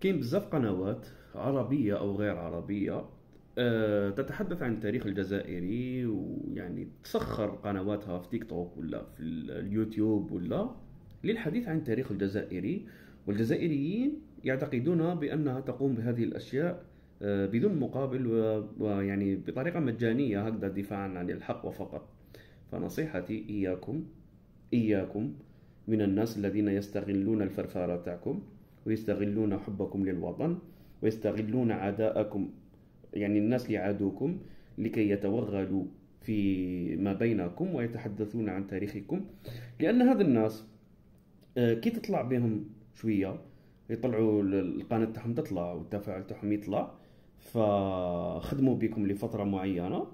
كاين بزاف قنوات عربية أو غير عربية آه، تتحدث عن التاريخ الجزائري ويعني تسخر قنواتها في تيك توك ولا في اليوتيوب ولا للحديث عن التاريخ الجزائري. والجزائريين يعتقدون بأنها تقوم بهذه الأشياء آه، بدون مقابل ويعني بطريقة مجانية هكذا دفاعا عن الحق وفقط فنصيحتي إياكم إياكم من الناس الذين يستغلون الفرفارة تاعكم. ويستغلون حبكم للوطن ويستغلون عداءكم يعني الناس اللي عادوكم لكي يتوغلوا في ما بينكم ويتحدثون عن تاريخكم. لأن هذا الناس آه، كي تطلع بهم شوية يطلعوا القناة تاعهم تطلع والتفاعل تاعهم يطلع فخدموا بكم لفترة معينة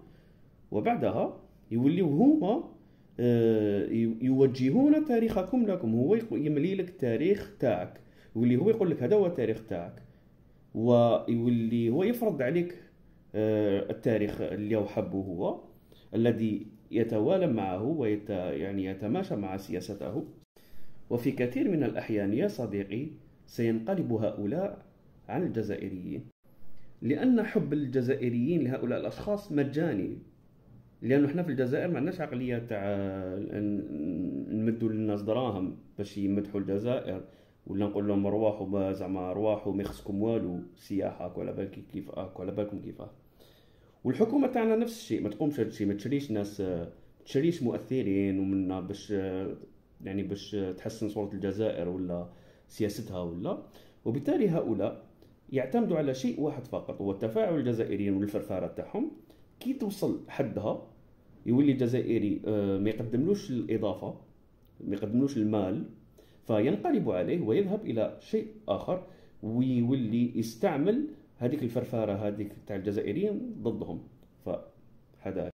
وبعدها يوليو هما آه، يوجهون تاريخكم لكم. هو يملي لك التاريخ تاعك. يولي هو يقول لك هذا هو التاريخ تاعك ويولي هو يفرض عليك آه، التاريخ اللي هو حبه هو الذي يتوالى معه ويت يعني يتماشى مع سياسته. وفي كثير من الأحيان يا صديقي سينقلب هؤلاء عن الجزائريين. لأن حب الجزائريين لهؤلاء الأشخاص مجاني لأنه إحنا في الجزائر ما عندناش عقلية تاع نمدوا للناس دراهم باش يمدحوا الجزائر. ولا نقول لهم رواحوا زعما رواحوا ما يخصكم والو سياحة ولا بالك كيف اك ولا بالكم كيف. والحكومة تاعنا نفس الشيء ما تقومش هذا الشيء ما تشريش ناس تشريش مؤثرين ومنا باش يعني باش تحسن صورة الجزائر ولا سياستها ولا. وبالتالي هؤلاء يعتمدوا على شيء واحد فقط هو التفاعل الجزائريين والفرفارة تاعهم. كي توصل حدها يولي الجزائري آه، ما يقدملوش الإضافة ما يقدملوش المال فينقلب عليه ويذهب إلى شيء آخر ويولي يستعمل هذيك الفرفارة هذيك تاع الجزائريين ضدهم. فهذا